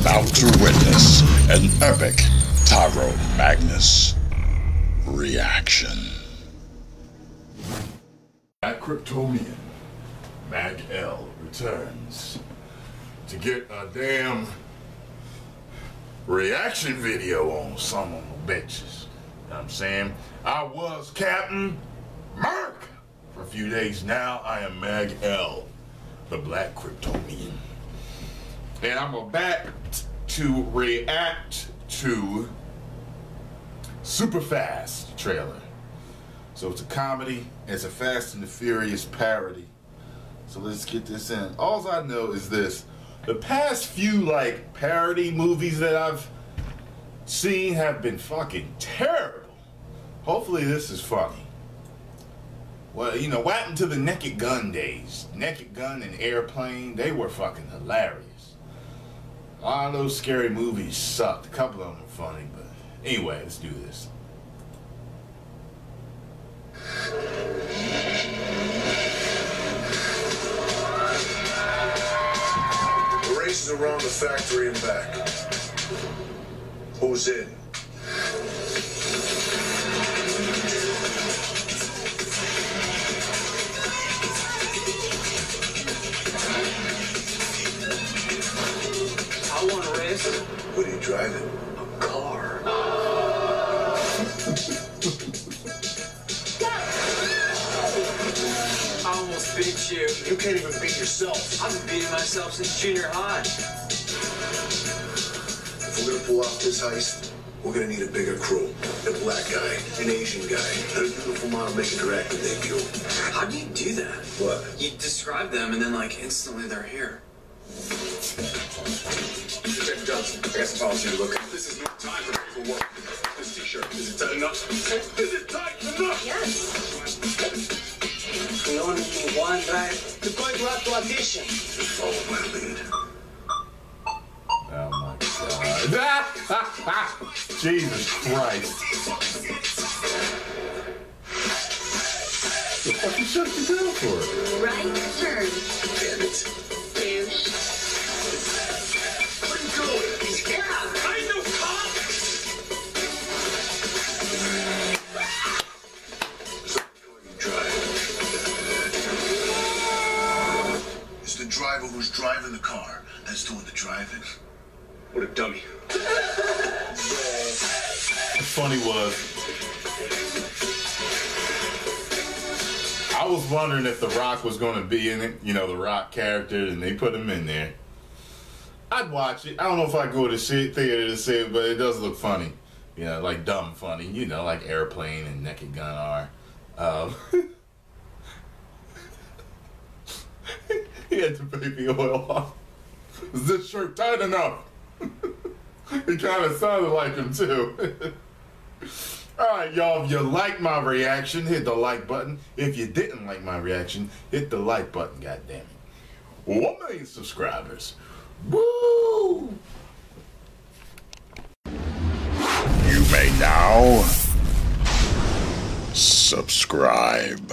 about to witness an epic Tyrone Magnus reaction. That Kryptonian, Mag L, returns to get a damn reaction video on some of the bitches. You know what I'm saying? I was Captain Merc for a few days now. I am Mag L, the Black Kryptonian. And I'm about to react to Super Fast trailer. So it's a comedy, it's a Fast and the Furious parody. So let's get this in. All I know is this. The past few like parody movies that I've seen have been fucking terrible. Hopefully this is funny. Well, you know, what happened to the Naked Gun days? Naked Gun and Airplane, they were fucking hilarious. A lot of those scary movies sucked. A couple of them were funny, but anyway, let's do this. The race is around the factory and back. Who's in? I want to race What are you driving? a car. I almost beat you. You can't even beat yourself. I've been beating myself since junior high. If we're gonna pull off this heist, we're gonna need a bigger crew. A black guy, an Asian guy, and a beautiful model making her acting debut. How do you do that? What? You describe them and then, like, instantly they're here. Captain Johnson, I got some policy to look at. This is no time for people work. This t-shirt, is it tight enough? Is it tight enough? Yes. We only need one drive. You're going to have to audition. Follow my lead. Oh my god. Jesus Christ. The fuck you shut you down for? Right driving the car that's doing the driving. What a dummy. The funny was, I was wondering if The Rock was going to be in it, you know, The Rock character, and they put him in there. I'd watch it. I don't know if I'd go to see theater to see it, but it does look funny. You know, like dumb funny, you know, like Airplane and Naked Gun are. Um, had to baby oil off. Is this shirt tight enough? It kind of sounded like him too. All right, y'all. If you like my reaction, hit the like button. If you didn't like my reaction, hit the like button. God damn it! One million subscribers. Woo! You may now subscribe.